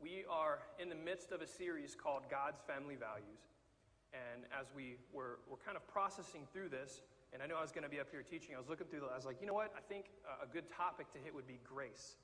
We are in the midst of a series called God's Family Values. And as we were, were kind of processing through this, and I know I was going to be up here teaching, I was looking through, the, I was like, you know what? I think a good topic to hit would be grace.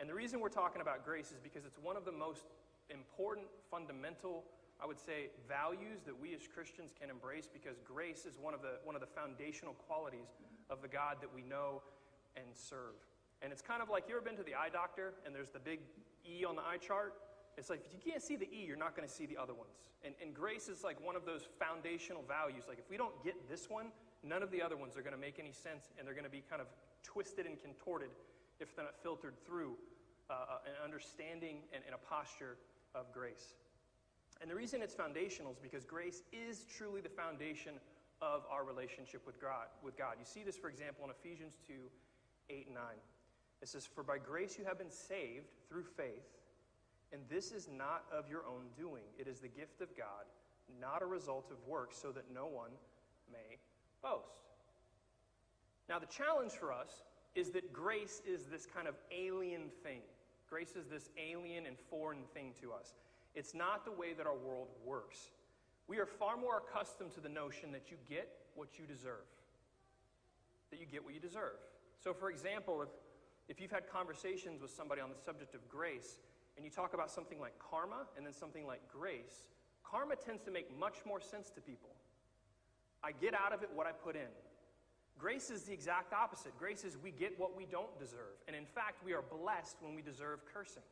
And the reason we're talking about grace is because it's one of the most important, fundamental, I would say, values that we as Christians can embrace because grace is one of the, one of the foundational qualities of the God that we know and serve. And it's kind of like you ever been to the eye doctor and there's the big E on the eye chart? It's like if you can't see the E, you're not going to see the other ones. And, and grace is like one of those foundational values. Like if we don't get this one, none of the other ones are going to make any sense and they're going to be kind of twisted and contorted if they're not filtered through uh, an understanding and, and a posture of grace. And the reason it's foundational is because grace is truly the foundation of our relationship with God. With God. You see this, for example, in Ephesians 2 8 and 9. It says, For by grace you have been saved through faith, and this is not of your own doing. It is the gift of God, not a result of works, so that no one may boast. Now, the challenge for us is that grace is this kind of alien thing. Grace is this alien and foreign thing to us. It's not the way that our world works. We are far more accustomed to the notion that you get what you deserve. That you get what you deserve. So, for example, if, if you've had conversations with somebody on the subject of grace, and you talk about something like karma and then something like grace, karma tends to make much more sense to people. I get out of it what I put in. Grace is the exact opposite. Grace is we get what we don't deserve. And in fact, we are blessed when we deserve cursing.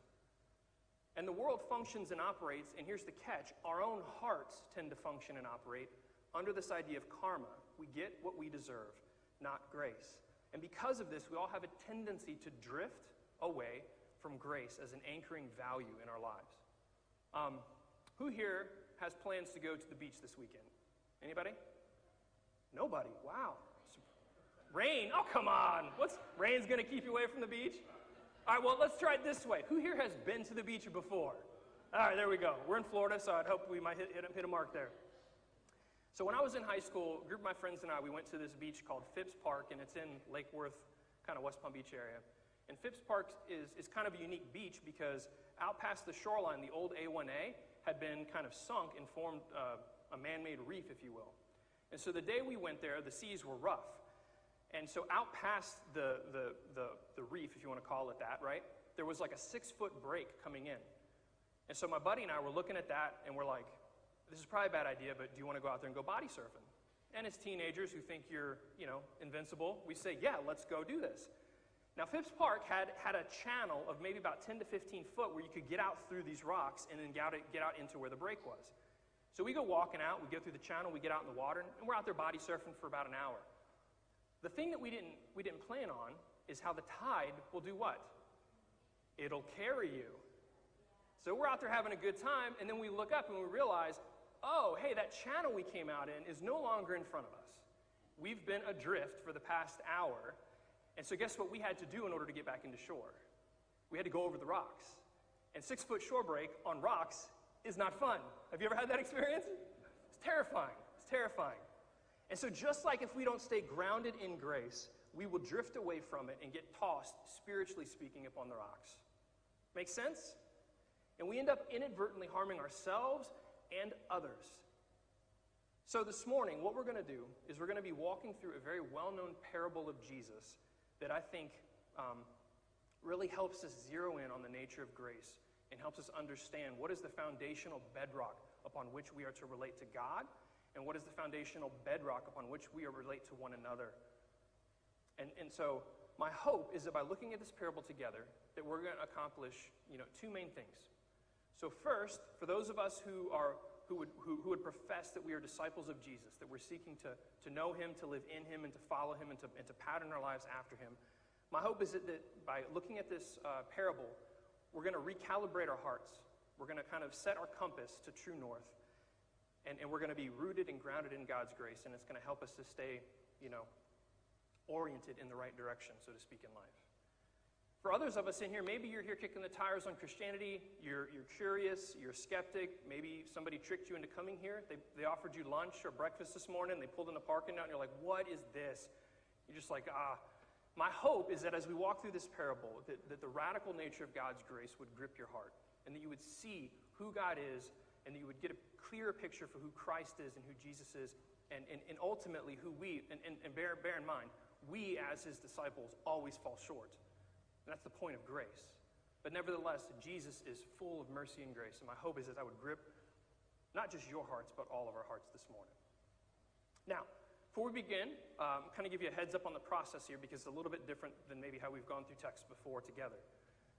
And the world functions and operates, and here's the catch our own hearts tend to function and operate under this idea of karma. We get what we deserve, not grace. And because of this, we all have a tendency to drift away from grace as an anchoring value in our lives. Um, who here has plans to go to the beach this weekend? Anybody? Nobody. Wow. Rain. Oh, come on. What's rain's going to keep you away from the beach? All right, well, let's try it this way. Who here has been to the beach before? All right, there we go. We're in Florida, so I'd hope we might hit, hit, hit a mark there. So when I was in high school, a group of my friends and I, we went to this beach called Phipps Park, and it's in Lake Worth, kind of West Palm Beach area. And Phipps Park is, is kind of a unique beach because out past the shoreline, the old A1A had been kind of sunk and formed uh, a man-made reef, if you will. And so the day we went there, the seas were rough. And so out past the, the, the, the reef, if you want to call it that, right, there was like a six-foot break coming in. And so my buddy and I were looking at that, and we're like, this is probably a bad idea, but do you want to go out there and go body surfing? And as teenagers who think you're, you know, invincible, we say, yeah, let's go do this. Now, Phipps Park had, had a channel of maybe about 10 to 15 foot where you could get out through these rocks and then get out, get out into where the break was. So we go walking out, we go through the channel, we get out in the water, and we're out there body surfing for about an hour. The thing that we didn't, we didn't plan on is how the tide will do what? It'll carry you. So we're out there having a good time, and then we look up and we realize, oh, hey, that channel we came out in is no longer in front of us. We've been adrift for the past hour. And so, guess what we had to do in order to get back into shore? We had to go over the rocks. And six foot shore break on rocks is not fun. Have you ever had that experience? It's terrifying. It's terrifying. And so, just like if we don't stay grounded in grace, we will drift away from it and get tossed, spiritually speaking, upon the rocks. Make sense? And we end up inadvertently harming ourselves and others. So, this morning, what we're going to do is we're going to be walking through a very well known parable of Jesus that I think um, really helps us zero in on the nature of grace and helps us understand what is the foundational bedrock upon which we are to relate to God and what is the foundational bedrock upon which we are relate to one another. And, and so, my hope is that by looking at this parable together, that we're going to accomplish you know, two main things. So, first, for those of us who, are, who, would, who, who would profess that we are disciples of Jesus, that we're seeking to, to know him, to live in him, and to follow him, and to, and to pattern our lives after him, my hope is that, by looking at this uh, parable, we're going to recalibrate our hearts. We're going to kind of set our compass to true north. And, and we're going to be rooted and grounded in God's grace, and it's going to help us to stay, you know, oriented in the right direction, so to speak, in life. For others of us in here, maybe you're here kicking the tires on Christianity, you're, you're curious, you're a skeptic, maybe somebody tricked you into coming here. They, they offered you lunch or breakfast this morning, they pulled in the parking lot, and you're like, what is this? You're just like, ah. My hope is that as we walk through this parable, that, that the radical nature of God's grace would grip your heart, and that you would see who God is, and that you would get a clearer picture for who Christ is and who Jesus is, and, and, and ultimately who we, and, and, and bear, bear in mind, we as his disciples always fall short. And that's the point of grace. But nevertheless, Jesus is full of mercy and grace. And my hope is that I would grip not just your hearts, but all of our hearts this morning. Now, before we begin, um, kind of give you a heads up on the process here because it's a little bit different than maybe how we've gone through text before together.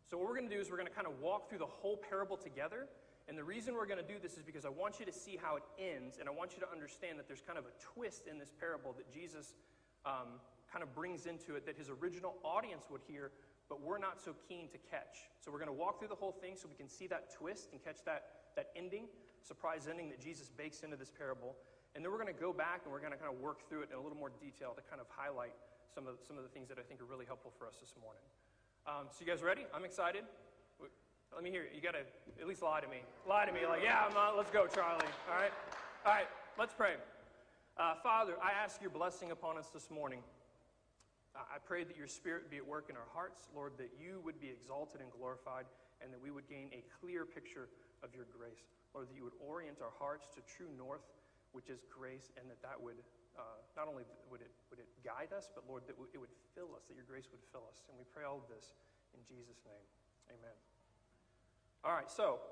So, what we're going to do is we're going to kind of walk through the whole parable together. And the reason we're going to do this is because I want you to see how it ends, and I want you to understand that there's kind of a twist in this parable that Jesus um, kind of brings into it that his original audience would hear, but we're not so keen to catch. So we're going to walk through the whole thing so we can see that twist and catch that, that ending, surprise ending that Jesus bakes into this parable. And then we're going to go back and we're going to kind of work through it in a little more detail to kind of highlight some of, some of the things that I think are really helpful for us this morning. Um, so you guys ready? I'm excited. Let me hear. You got to at least lie to me. Lie to me. Like, yeah, I'm not. Let's go, Charlie. All right? All right, let's pray. Uh, Father, I ask your blessing upon us this morning. I pray that your spirit be at work in our hearts, Lord, that you would be exalted and glorified, and that we would gain a clear picture of your grace. Lord, that you would orient our hearts to true north, which is grace, and that that would uh, not only would it, would it guide us, but Lord, that it would fill us, that your grace would fill us. And we pray all of this in Jesus' name. Amen. All right, so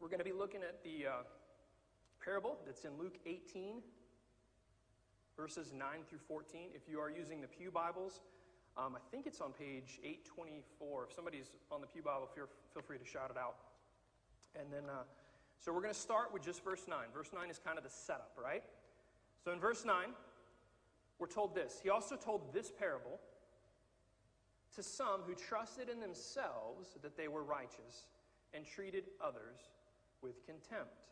we're going to be looking at the uh, parable that's in Luke 18, verses 9 through 14. If you are using the Pew Bibles, um, I think it's on page 824. If somebody's on the Pew Bible, feel, feel free to shout it out. And then, uh, so we're going to start with just verse 9. Verse 9 is kind of the setup, right? So in verse 9, we're told this He also told this parable to some who trusted in themselves that they were righteous and treated others with contempt.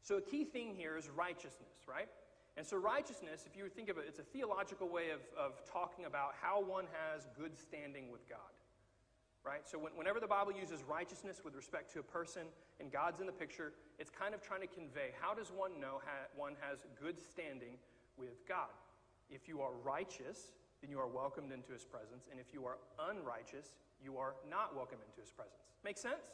So a key thing here is righteousness, right? And so, righteousness, if you think of it, it's a theological way of, of talking about how one has good standing with God. Right? So, when, whenever the Bible uses righteousness with respect to a person and God's in the picture, it's kind of trying to convey how does one know ha- one has good standing with God? If you are righteous, then you are welcomed into his presence. And if you are unrighteous, you are not welcome into his presence. Make sense?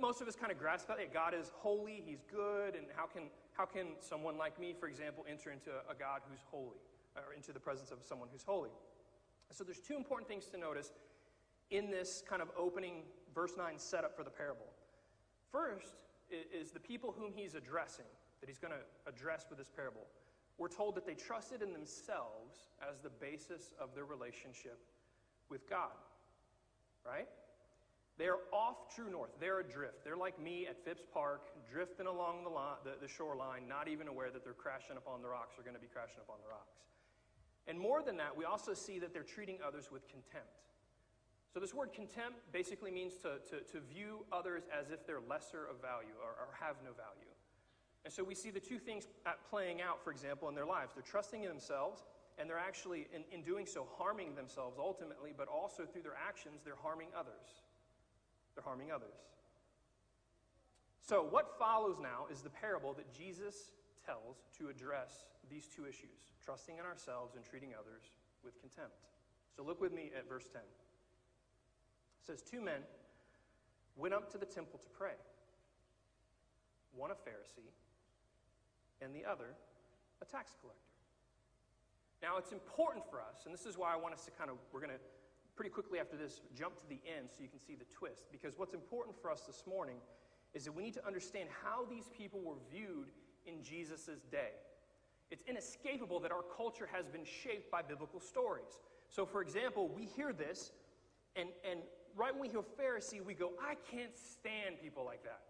Most of us kind of grasp that. God is holy, he's good, and how can how can someone like me, for example, enter into a God who's holy, or into the presence of someone who's holy? So there's two important things to notice in this kind of opening verse 9 setup for the parable. First is the people whom he's addressing, that he's going to address with this parable. We're told that they trusted in themselves as the basis of their relationship with God. Right? They're off true north. They're adrift. They're like me at Phipps Park, drifting along the, line, the, the shoreline, not even aware that they're crashing upon the rocks or going to be crashing upon the rocks. And more than that, we also see that they're treating others with contempt. So, this word contempt basically means to, to, to view others as if they're lesser of value or, or have no value. And so, we see the two things playing out, for example, in their lives. They're trusting in themselves, and they're actually, in, in doing so, harming themselves ultimately, but also through their actions, they're harming others they're harming others. So, what follows now is the parable that Jesus tells to address these two issues trusting in ourselves and treating others with contempt. So, look with me at verse 10. It says, Two men went up to the temple to pray, one a Pharisee, and the other a tax collector. Now, it's important for us, and this is why I want us to kind of, we're going to pretty quickly after this jump to the end so you can see the twist. Because what's important for us this morning is that we need to understand how these people were viewed in Jesus' day. It's inescapable that our culture has been shaped by biblical stories. So, for example, we hear this, and, and right when we hear Pharisee, we go, I can't stand people like that.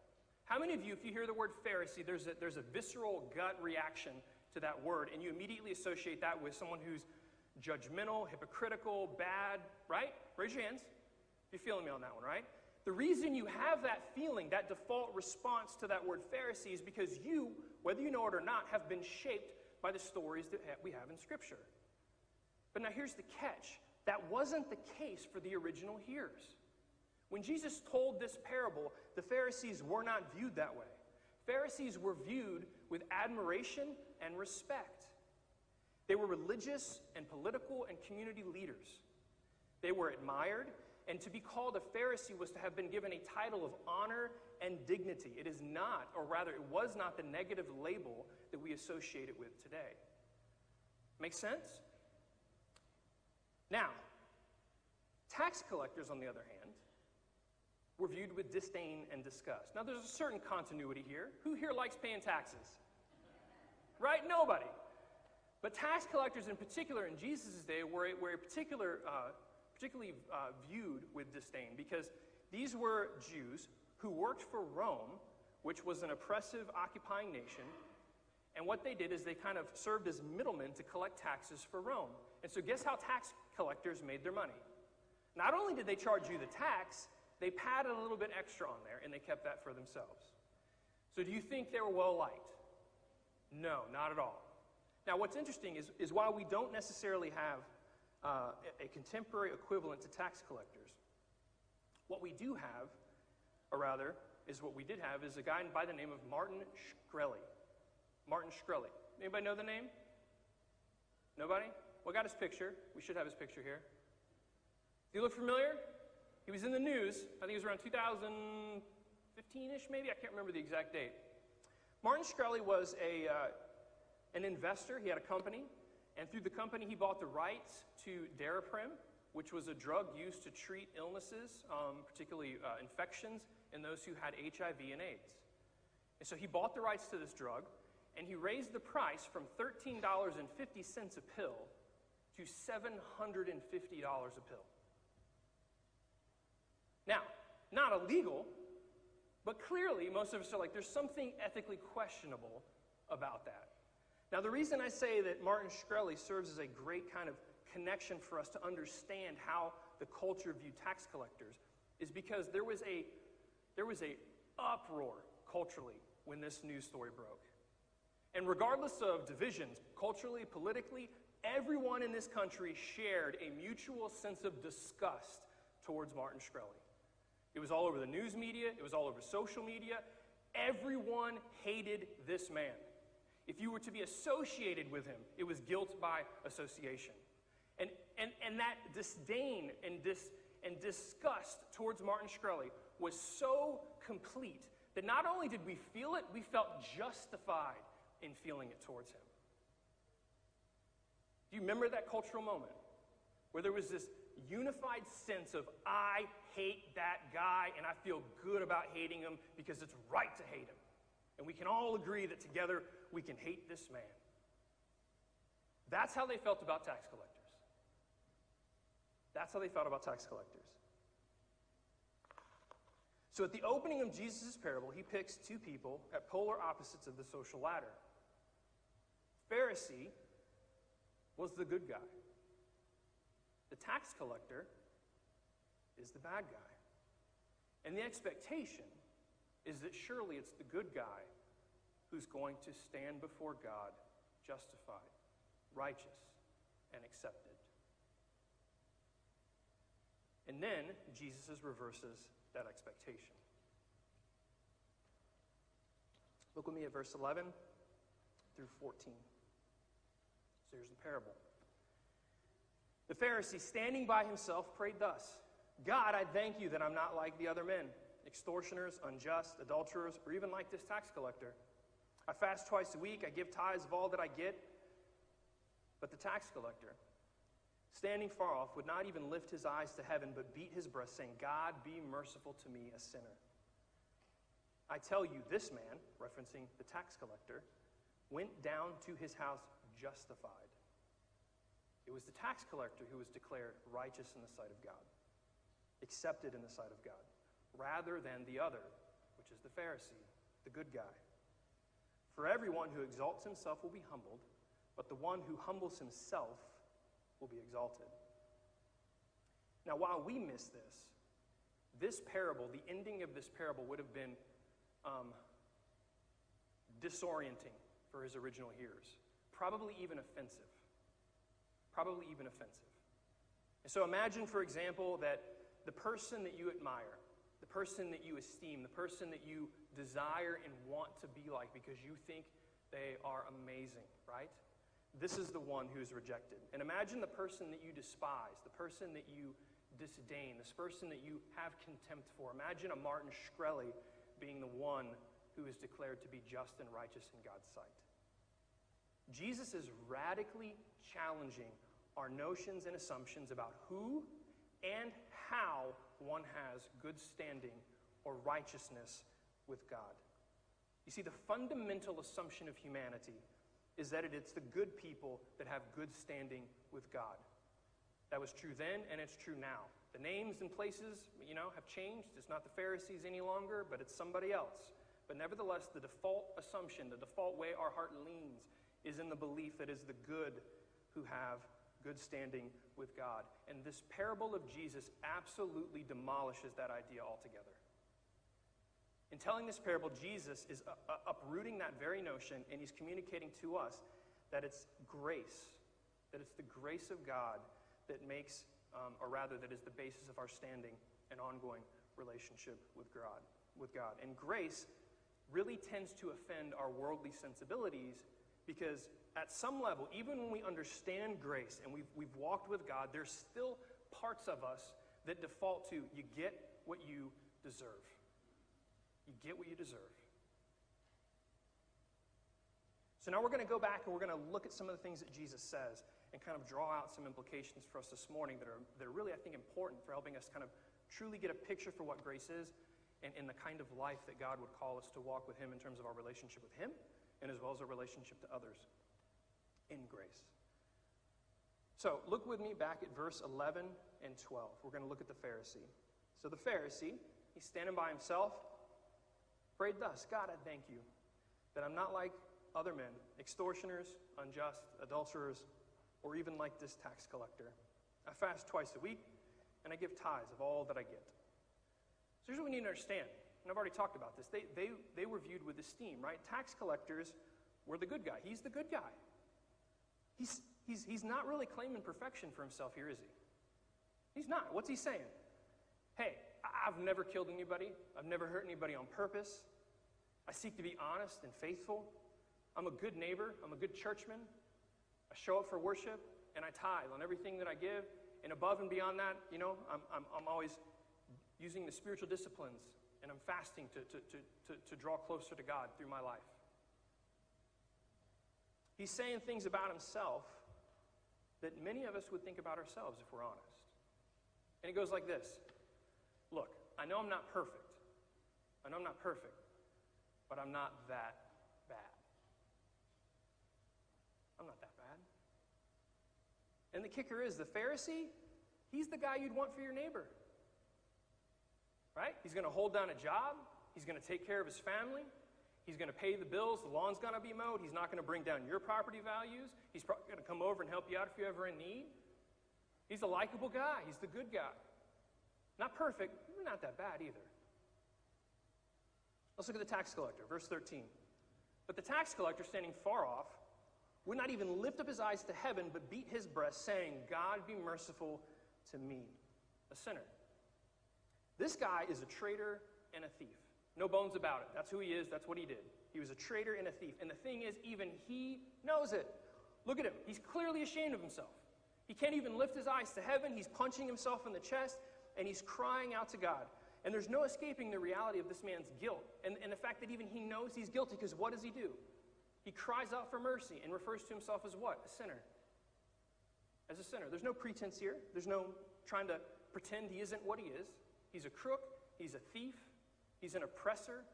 How many of you, if you hear the word Pharisee, there's a, there's a visceral gut reaction to that word, and you immediately associate that with someone who's judgmental, hypocritical, bad, right? Raise your hands. You're feeling me on that one, right? The reason you have that feeling, that default response to that word Pharisee, is because you, whether you know it or not, have been shaped by the stories that we have in Scripture. But now here's the catch that wasn't the case for the original hearers. When Jesus told this parable, the Pharisees were not viewed that way. Pharisees were viewed with admiration and respect. They were religious and political and community leaders. They were admired And to be called a Pharisee was to have been given a title of honor and dignity. It is not, or rather, it was not the negative label that we associate it with today. Make sense? Now, tax collectors, on the other hand, were viewed with disdain and disgust. Now, there's a certain continuity here. Who here likes paying taxes? Right? Nobody. But tax collectors, in particular, in Jesus' day, were, were particular, uh, particularly uh, viewed with disdain because these were Jews who worked for Rome, which was an oppressive, occupying nation. And what they did is they kind of served as middlemen to collect taxes for Rome. And so, guess how tax collectors made their money? Not only did they charge you the tax, they padded a little bit extra on there and they kept that for themselves. So, do you think they were well liked? No, not at all. Now, what's interesting is, is while we don't necessarily have uh, a, contemporary equivalent to tax collectors, what we do have, or rather, is what we did have, is a guy by the name of Martin Shkreli. Martin Shkreli. Anybody know the name? Nobody? Well, I got his picture. We should have his picture here. Do you look familiar? He was in the news. I think it was around 2015 ish, maybe. I can't remember the exact date. Martin Shkreli was a, uh, an investor. He had a company. And through the company, he bought the rights to Daraprim, which was a drug used to treat illnesses, um, particularly uh, infections, in those who had HIV and AIDS. And so he bought the rights to this drug, and he raised the price from $13.50 a pill to $750 a pill. Now, not illegal, but clearly most of us are like, there's something ethically questionable about that. Now, the reason I say that Martin Shkreli serves as a great kind of connection for us to understand how the culture viewed tax collectors is because there was a there was a uproar culturally when this news story broke. And regardless of divisions, culturally, politically, everyone in this country shared a mutual sense of disgust towards Martin Shkreli. It was all over the news media, it was all over social media. Everyone hated this man. If you were to be associated with him, it was guilt by association. And, and, and that disdain and, dis, and disgust towards Martin Shkreli was so complete that not only did we feel it, we felt justified in feeling it towards him. Do you remember that cultural moment where there was this unified sense of, I hate that guy and I feel good about hating him because it's right to hate him? And we can all agree that together we can hate this man. That's how they felt about tax collectors. That's how they felt about tax collectors. So at the opening of Jesus' parable, he picks two people at polar opposites of the social ladder. Pharisee was the good guy. The tax collector is the bad guy. And the expectation is that surely it's the good guy who's going to stand before God justified, righteous, and accepted. And then Jesus reverses that expectation. Look with me at verse 11 through 14. So here's the parable. The Pharisee, standing by himself, prayed thus God, I thank you that I'm not like the other men, extortioners, unjust, adulterers, or even like this tax collector. I fast twice a week, I give tithes of all that I get. But the tax collector, standing far off, would not even lift his eyes to heaven, but beat his breast, saying, God, be merciful to me, a sinner. I tell you, this man, referencing the tax collector, went down to his house justified. It was the tax collector who was declared righteous in the sight of God, accepted in the sight of God, rather than the other, which is the Pharisee, the good guy. For everyone who exalts himself will be humbled, but the one who humbles himself will be exalted. Now, while we miss this, this parable, the ending of this parable, would have been um, disorienting for his original hearers, probably even offensive. Probably even offensive. And so imagine, for example, that the person that you admire, the person that you esteem, the person that you desire and want to be like because you think they are amazing, right? This is the one who is rejected. And imagine the person that you despise, the person that you disdain, this person that you have contempt for. Imagine a Martin Shkreli being the one who is declared to be just and righteous in God's sight. Jesus is radically challenging our notions and assumptions about who and how one has good standing or righteousness with God. You see, the fundamental assumption of humanity is that it's the good people that have good standing with God. That was true then, and it's true now. The names and places, you know, have changed. It's not the Pharisees any longer, but it's somebody else. But nevertheless, the default assumption, the default way our heart leans, is in the belief that it's the good who have good standing with God. And this parable of Jesus absolutely demolishes that idea altogether. In telling this parable, Jesus is uh, uh, uprooting that very notion and he's communicating to us that it's grace, that it's the grace of God that makes, um, or rather, that is the basis of our standing and ongoing relationship with God. With God. And grace really tends to offend our worldly sensibilities because at some level, even when we understand grace and we've, we've walked with God, there's still parts of us that default to you get what you deserve. You get what you deserve. So now we're going to go back and we're going to look at some of the things that Jesus says and kind of draw out some implications for us this morning that are, that are really, I think, important for helping us kind of truly get a picture for what grace is and, and the kind of life that God would call us to walk with Him in terms of our relationship with Him and as well as our relationship to others in grace. So look with me back at verse 11 and 12. We're going to look at the Pharisee. So the Pharisee, he's standing by himself prayed thus God, I thank you that I'm not like other men, extortioners, unjust, adulterers, or even like this tax collector. I fast twice a week, and I give tithes of all that I get. So here's what we need to understand, and I've already talked about this. They, they, they were viewed with esteem, right? Tax collectors were the good guy. He's the good guy. He's, he's, he's not really claiming perfection for himself here, is he? He's not. What's he saying? Hey, I've never killed anybody. I've never hurt anybody on purpose. I seek to be honest and faithful. I'm a good neighbor. I'm a good churchman. I show up for worship and I tithe on everything that I give. And above and beyond that, you know, I'm, I'm, I'm always using the spiritual disciplines and I'm fasting to, to, to, to, to draw closer to God through my life. He's saying things about himself that many of us would think about ourselves if we're honest. And it goes like this Look, I know I'm not perfect. I know I'm not perfect but I'm not that bad. I'm not that bad. And the kicker is the Pharisee, he's the guy you'd want for your neighbor. Right? He's going to hold down a job, he's going to take care of his family. He's going to pay the bills. The lawn's going to be mowed. He's not going to bring down your property values. He's probably going to come over and help you out if you're ever in need. He's a likable guy. He's the good guy. Not perfect, not that bad either. Let's look at the tax collector, verse 13. But the tax collector, standing far off, would not even lift up his eyes to heaven, but beat his breast, saying, God be merciful to me, a sinner. This guy is a traitor and a thief. No bones about it. That's who he is. That's what he did. He was a traitor and a thief. And the thing is, even he knows it. Look at him. He's clearly ashamed of himself. He can't even lift his eyes to heaven. He's punching himself in the chest and he's crying out to God. And there's no escaping the reality of this man's guilt and, and the fact that even he knows he's guilty because what does he do? He cries out for mercy and refers to himself as what? A sinner. As a sinner. There's no pretense here. There's no trying to pretend he isn't what he is. He's a crook. He's a thief. He's an oppressor.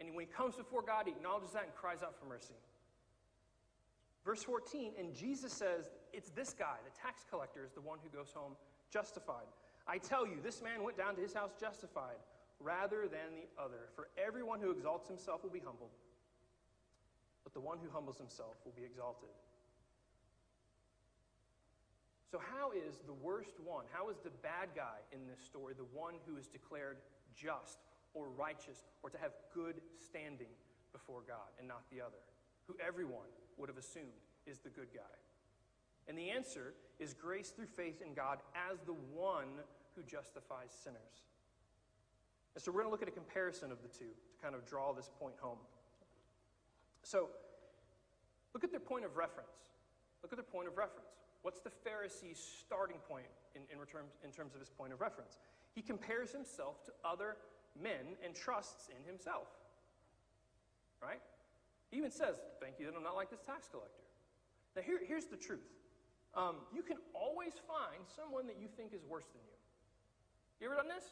And when he comes before God, he acknowledges that and cries out for mercy. Verse 14, and Jesus says, It's this guy, the tax collector, is the one who goes home justified. I tell you, this man went down to his house justified rather than the other. For everyone who exalts himself will be humbled, but the one who humbles himself will be exalted. So, how is the worst one, how is the bad guy in this story the one who is declared just or righteous or to have good standing before God and not the other? Who everyone would have assumed is the good guy. And the answer is grace through faith in God as the one who justifies sinners. And so we're going to look at a comparison of the two to kind of draw this point home. So look at their point of reference. Look at their point of reference. What's the Pharisee's starting point in, in, terms, in terms of his point of reference? He compares himself to other men and trusts in himself. Right? He even says, Thank you that I'm not like this tax collector. Now, here, here's the truth um, you can always find someone that you think is worse than you. You ever done this?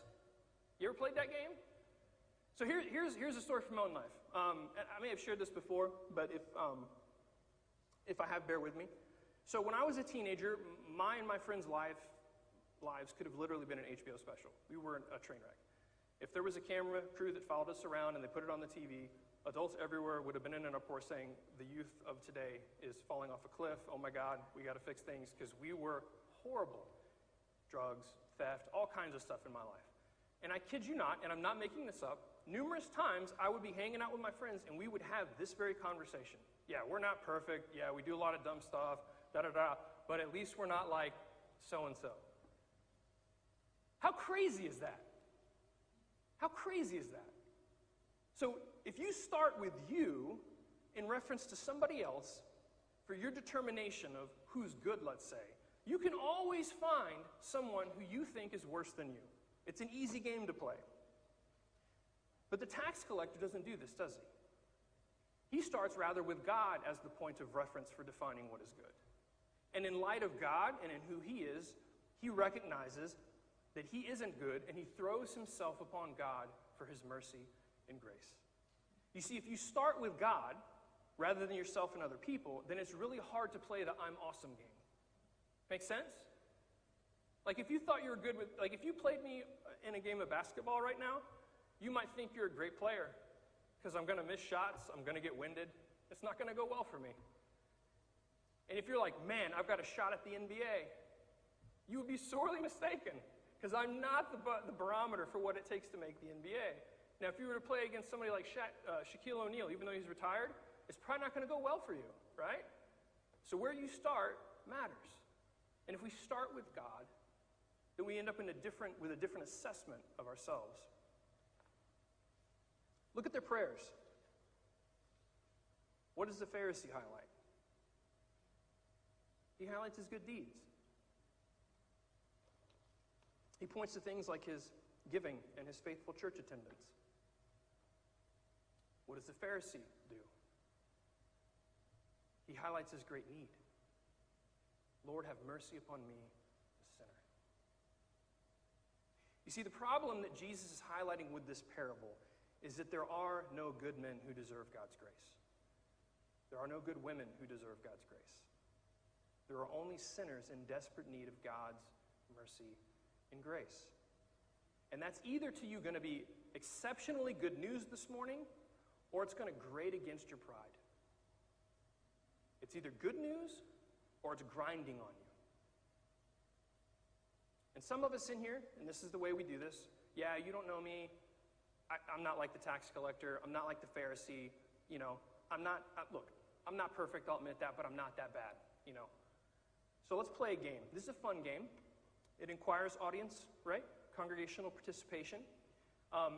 You ever played that game? So here, here's, here's a story from my own life. Um, I may have shared this before, but if, um, if I have, bear with me. So when I was a teenager, my and my friends' life, lives could have literally been an HBO special. We were a train wreck. If there was a camera crew that followed us around and they put it on the TV, adults everywhere would have been in an uproar saying, The youth of today is falling off a cliff. Oh my God, we got to fix things because we were horrible. Drugs, theft, all kinds of stuff in my life. And I kid you not, and I'm not making this up, numerous times I would be hanging out with my friends and we would have this very conversation. Yeah, we're not perfect. Yeah, we do a lot of dumb stuff da da da, but at least we're not like so and so. How crazy is that? How crazy is that? So, if you start with you in reference to somebody else for your determination of who's good, let's say, you can always find someone who you think is worse than you. It's an easy game to play. But the tax collector doesn't do this, does he? He starts rather with God as the point of reference for defining what is good. And in light of God and in who He is, he recognizes that he isn't good and he throws himself upon God for his mercy and grace. You see, if you start with God rather than yourself and other people, then it's really hard to play the I'm awesome game. Make sense? Like if you thought you were good with, like if you played me in a game of basketball right now, you might think you're a great player because I'm going to miss shots, I'm going to get winded. It's not going to go well for me. And if you're like, man, I've got a shot at the NBA, you would be sorely mistaken because I'm not the, the, barometer for what it takes to make the NBA. Now, if you were to play against somebody like Sha- uh, Shaquille O'Neal, even though he's retired, it's probably not going to go well for you, right? So where you start matters. And if we start with God, then we end up in a different, with a different assessment of ourselves. Look at their prayers. What does the Pharisee highlight? He highlights his good deeds. He points to things like his giving and his faithful church attendance. What does the Pharisee do? He highlights his great need. Lord, have mercy upon me, a sinner. You see, the problem that Jesus is highlighting with this parable is that there are no good men who deserve God's grace. There are no good women who deserve God's grace. There are only sinners in desperate need of God's mercy and grace. And that's either to you going to be exceptionally good news this morning, or it's going to grate against your pride. It's either good news or it's grinding on you. And some of us in here, and this is the way we do this yeah, you don't know me. I, am not like the tax collector. I'm not like the Pharisee. You know, I'm not, uh, look, I'm not perfect, I'll admit that, but I'm not that bad. You know, so let's play a game. This is a fun game. It inquires audience, right? Congregational participation. Um,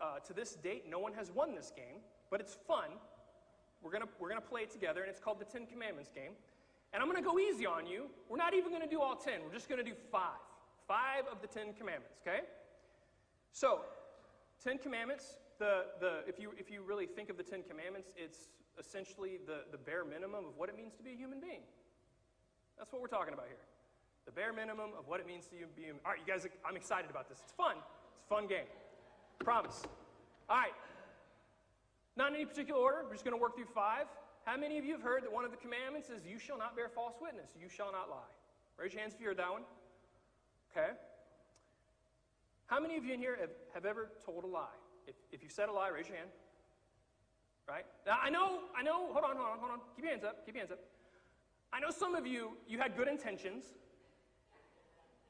uh, to this date, no one has won this game, but it's fun. We're going we're gonna play it together, and it's called the Ten Commandments game. And I'm going to go easy on you. We're not even going to do all ten, we're just going to do five. Five of the Ten Commandments, okay? So, Ten Commandments, the, the, if, you, if you really think of the Ten Commandments, it's essentially the, the bare minimum of what it means to be a human being. That's what we're talking about here. The bare minimum of what it means to be a human. All right, you guys, I'm excited about this. It's fun. It's a fun game. Promise. All right. Not in any particular order. We're just going to work through five. How many of you have heard that one of the commandments is you shall not bear false witness? You shall not lie. Raise your hands if you heard that one. Okay. How many of you in here have, have ever told a lie? If, if you said a lie, raise your hand. Right? Now, I know, I know, hold on, hold on, hold on. Keep your hands up, keep your hands up. I know some of you, you had good intentions.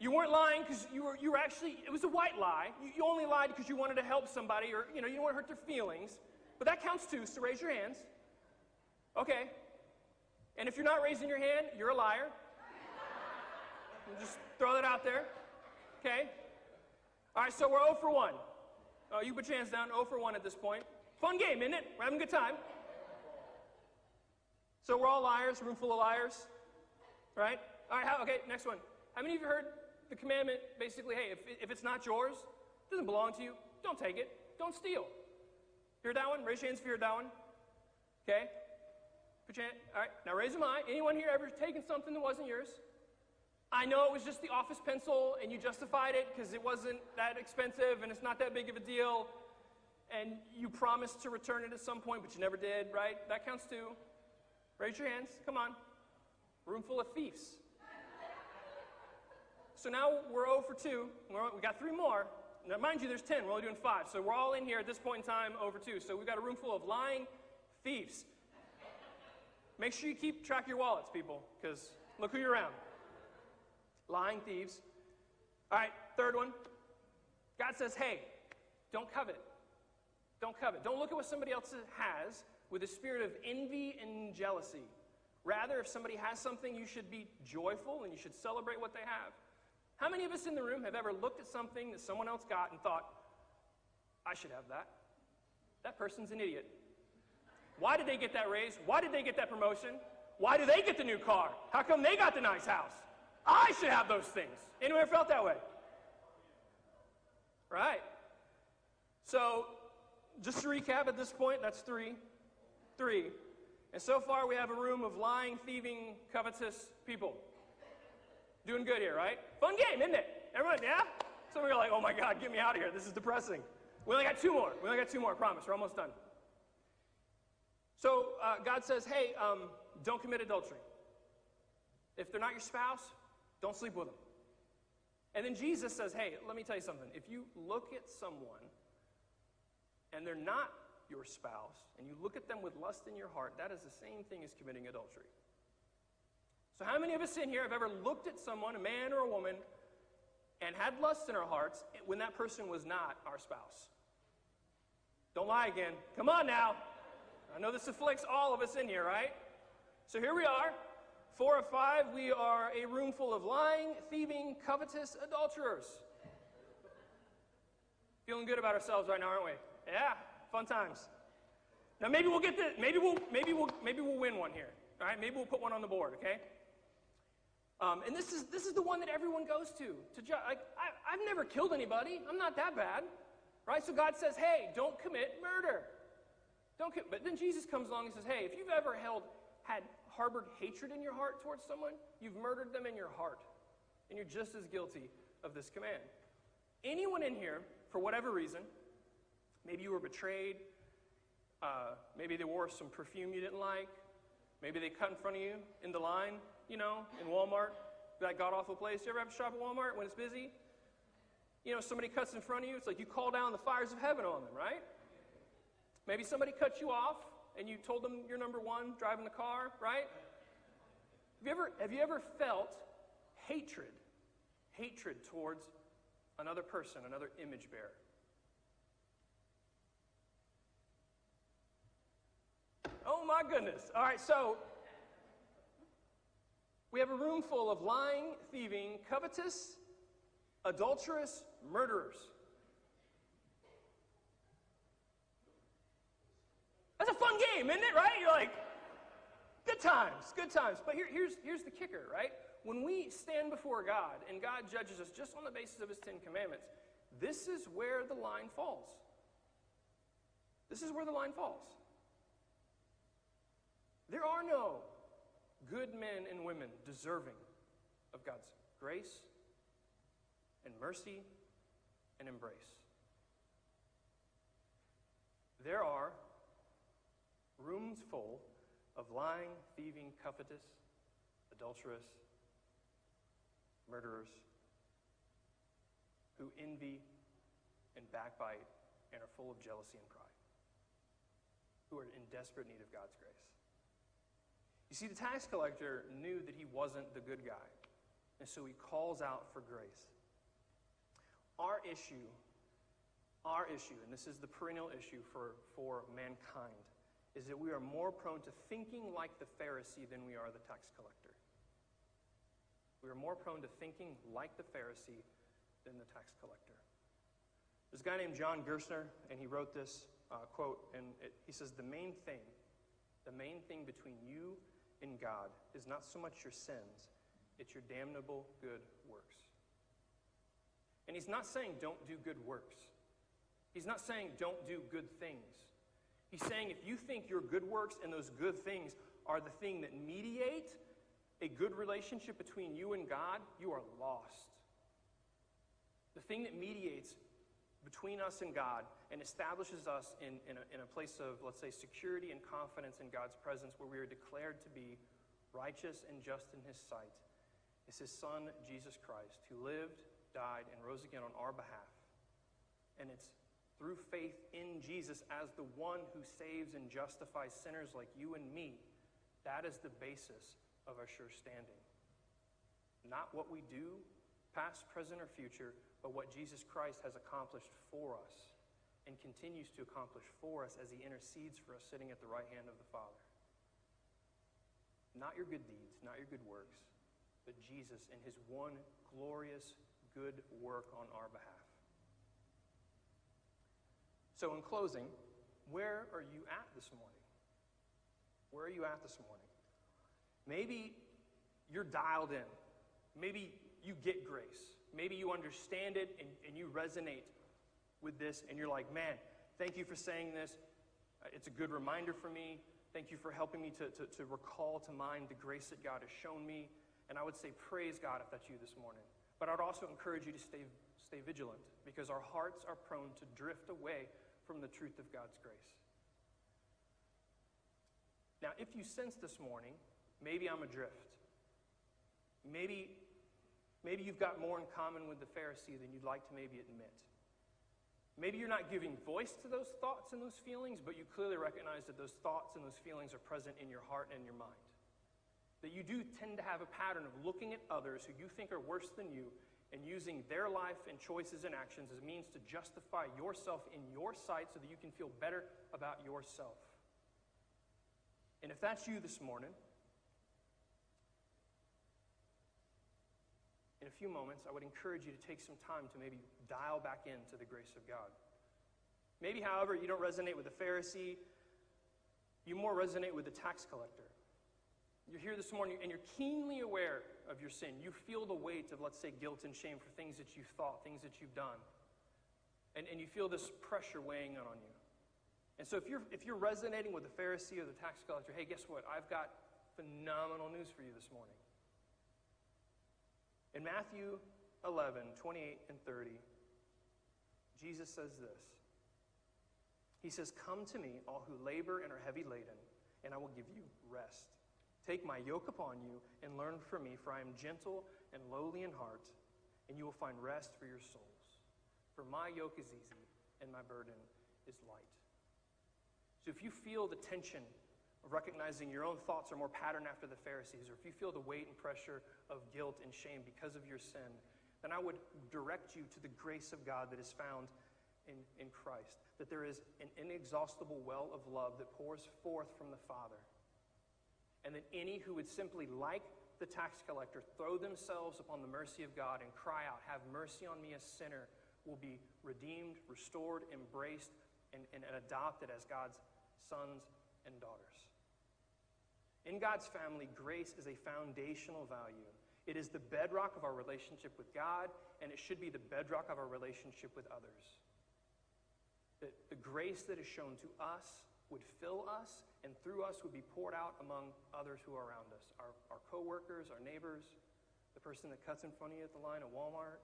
You weren't lying because you were, you were actually, it was a white lie. You, you only lied because you wanted to help somebody or, you know, you don't want to hurt their feelings. But that counts too, so raise your hands. Okay. And if you're not raising your hand, you're a liar. just throw that out there. Okay? All right, so we're 0 for 1. Oh, you put your hands down, 0 for 1 at this point. Fun game, isn't it? We're having a good time. So we're all liars, room full of liars, right? All right, how, okay, next one. How many of you heard the commandment basically, hey, if, if it's not yours, it doesn't belong to you, don't take it, don't steal. You heard that one? Raise your hands if you heard that one. Okay? Put your hand, all right, now raise them high. Anyone here ever taken something that wasn't yours? I know it was just the office pencil and you justified it because it wasn't that expensive and it's not that big of a deal and you promised to return it at some point, but you never did, right? That counts too. Raise your hands. Come on. Room full of thieves. So now we're 0 for 2. We're, we got three more. Now, mind you, there's 10. We're only doing five. So we're all in here at this point in time over 2. So we've got a room full of lying thieves. Make sure you keep track of your wallets, people, because look who you're around. Lying thieves. All right, third one. God says, hey, don't covet. Don't covet. Don't look at what somebody else has with a spirit of envy and jealousy. Rather, if somebody has something, you should be joyful and you should celebrate what they have. How many of us in the room have ever looked at something that someone else got and thought, I should have that? That person's an idiot. Why did they get that raise? Why did they get that promotion? Why do they get the new car? How come they got the nice house? I should have those things. Anyone ever felt that way? Right. So just to recap at this point, that's three. Three. And so far, we have a room of lying, thieving, covetous people. Doing good here, right? Fun game, isn't it? Everyone, yeah? Some of you are like, oh my God, get me out of here. This is depressing. We only got two more. We only got two more, I promise. We're almost done. So uh, God says, hey, um, don't commit adultery. If they're not your spouse, don't sleep with them. And then Jesus says, hey, let me tell you something. If you look at someone and they're not your spouse, and you look at them with lust in your heart, that is the same thing as committing adultery. So, how many of us in here have ever looked at someone, a man or a woman, and had lust in our hearts when that person was not our spouse? Don't lie again. Come on now. I know this afflicts all of us in here, right? So here we are. Four or five, we are a room full of lying, thieving, covetous adulterers. Feeling good about ourselves right now, aren't we? Yeah, fun times. Now maybe we'll get the maybe we'll maybe we'll maybe we'll win one here. All right, maybe we'll put one on the board. Okay. Um, and this is this is the one that everyone goes to to judge. Like I, I've never killed anybody. I'm not that bad, right? So God says, hey, don't commit murder. Don't. Com-. But then Jesus comes along and says, hey, if you've ever held had harbored hatred in your heart towards someone, you've murdered them in your heart, and you're just as guilty of this command. Anyone in here, for whatever reason, Maybe you were betrayed. Uh, maybe they wore some perfume you didn't like. Maybe they cut in front of you in the line, you know, in Walmart, that god awful place. You ever have to shop at Walmart when it's busy? You know, somebody cuts in front of you, it's like you call down the fires of heaven on them, right? Maybe somebody cut you off and you told them you're number one driving the car, right? Have you ever, have you ever felt hatred, hatred towards another person, another image bearer? Oh my goodness. All right, so we have a room full of lying, thieving, covetous, adulterous murderers. That's a fun game, isn't it, right? You're like, good times, good times. But here, here's, here's the kicker, right? When we stand before God and God judges us just on the basis of his Ten Commandments, this is where the line falls. This is where the line falls. There are no good men and women deserving of God's grace and mercy and embrace. There are rooms full of lying, thieving, covetous, adulterous, murderers who envy and backbite and are full of jealousy and pride, who are in desperate need of God's grace. You see, the tax collector knew that he wasn't the good guy, and so he calls out for grace. Our issue, our issue, and this is the perennial issue for, for mankind, is that we are more prone to thinking like the Pharisee than we are the tax collector. We are more prone to thinking like the Pharisee than the tax collector. There's a guy named John Gerstner, and he wrote this uh, quote, and it, he says, The main thing, the main thing between you in God is not so much your sins it's your damnable good works. And he's not saying don't do good works. He's not saying don't do good things. He's saying if you think your good works and those good things are the thing that mediate a good relationship between you and God, you are lost. The thing that mediates between us and God and establishes us in, in, a, in a place of, let's say, security and confidence in God's presence where we are declared to be righteous and just in His sight is His Son, Jesus Christ, who lived, died, and rose again on our behalf. And it's through faith in Jesus as the one who saves and justifies sinners like you and me. That is the basis of our sure standing. Not what we do, past, present, or future, but what Jesus Christ has accomplished for us and continues to accomplish for us as he intercedes for us sitting at the right hand of the Father. Not your good deeds, not your good works, but Jesus and his one glorious good work on our behalf. So, in closing, where are you at this morning? Where are you at this morning? Maybe you're dialed in. Maybe you get grace. Maybe you understand it and, and you resonate with this, and you're like, man, thank you for saying this. Uh, it's a good reminder for me. Thank you for helping me to, to, to recall to mind the grace that God has shown me. And I would say, praise God if that's you this morning. But I'd also encourage you to stay, stay vigilant because our hearts are prone to drift away from the truth of God's grace. Now, if you sense this morning, maybe I'm adrift. Maybe Maybe you've got more in common with the Pharisee than you'd like to maybe admit. Maybe you're not giving voice to those thoughts and those feelings, but you clearly recognize that those thoughts and those feelings are present in your heart and in your mind. That you do tend to have a pattern of looking at others who you think are worse than you and using their life and choices and actions as means to justify yourself in your sight so that you can feel better about yourself. And if that's you this morning, in a few moments, I would encourage you to take some time to maybe dial back into the grace of God. Maybe, however, you don't resonate with the Pharisee, you more resonate with the tax collector. You're here this morning and you're keenly aware of your sin. You feel the weight of, let's say, guilt and shame for things that you've thought, things that you've done. And, and you feel this pressure weighing on you. And so if you're, if you're resonating with the Pharisee or the tax collector, hey, guess what? I've got phenomenal news for you this morning. In Matthew 11, 28 and 30, Jesus says this. He says, Come to me, all who labor and are heavy laden, and I will give you rest. Take my yoke upon you and learn from me, for I am gentle and lowly in heart, and you will find rest for your souls. For my yoke is easy and my burden is light. So if you feel the tension of recognizing your own thoughts are more patterned after the Pharisees, or if you feel the weight and pressure of guilt and shame because of your sin, then I would direct you to the grace of God that is found in, in Christ. That there is an inexhaustible well of love that pours forth from the Father. And that any who would simply, like the tax collector, throw themselves upon the mercy of God and cry out, Have mercy on me, a sinner, will be redeemed, restored, embraced, and, and adopted as God's sons and daughters. In God's family, grace is a foundational value. It is the bedrock of our relationship with God, and it should be the bedrock of our relationship with others. The, the grace that is shown to us would fill us, and through us would be poured out among others who are around us our, our coworkers, our neighbors, the person that cuts in front of you at the line at Walmart.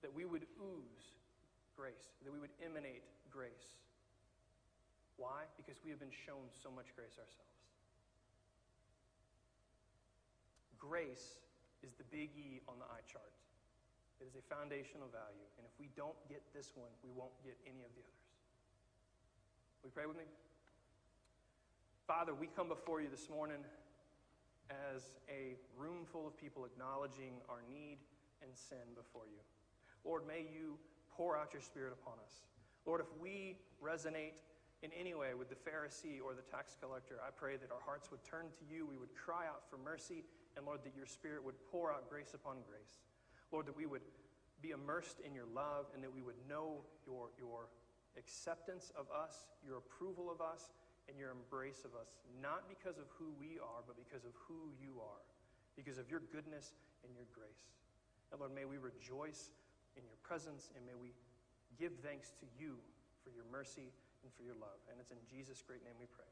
That we would ooze grace, that we would emanate grace. Why? Because we have been shown so much grace ourselves. Grace is the big E on the eye chart. It is a foundational value. And if we don't get this one, we won't get any of the others. We pray with me? Father, we come before you this morning as a room full of people acknowledging our need and sin before you. Lord, may you pour out your Spirit upon us. Lord, if we resonate in any way with the Pharisee or the tax collector, I pray that our hearts would turn to you. We would cry out for mercy and Lord, that your Spirit would pour out grace upon grace. Lord, that we would be immersed in your love and that we would know your, your acceptance of us, your approval of us, and your embrace of us, not because of who we are, but because of who you are. because of your goodness and your grace. And Lord, may we rejoice in your presence and may we give thanks to you for your mercy and for your love. And it's in Jesus' great name we pray.